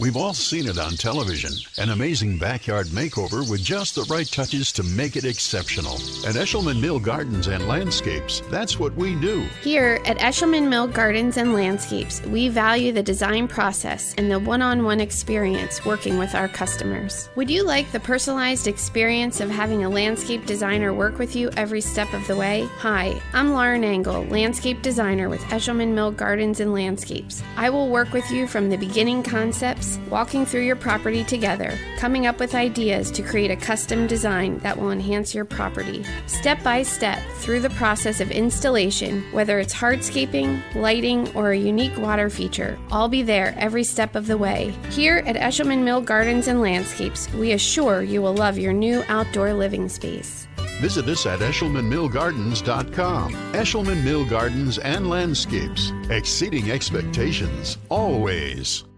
We've all seen it on television an amazing backyard makeover with just the right touches to make it exceptional. At Eshelman Mill Gardens and Landscapes, that's what we do. Here at Eshelman Mill Gardens and Landscapes, we value the design process and the one on one experience working with our customers. Would you like the personalized experience of having a landscape designer work with you every step of the way? Hi, I'm Lauren Engel, landscape designer with Eshelman Mill Gardens and Landscapes. I will work with you from the beginning concepts, walking through your property together, coming up with ideas to create a custom design that will enhance your property. Step by step through the process of installation, whether it's hardscaping, lighting, or a unique water feature, I'll be there every step of the way. Here at Eshelman Mill Gardens and Landscapes, we assure you will love your new outdoor living space. Visit us at EshelmanMillGardens.com. Eshelman Mill Gardens and Landscapes, exceeding expectations, always.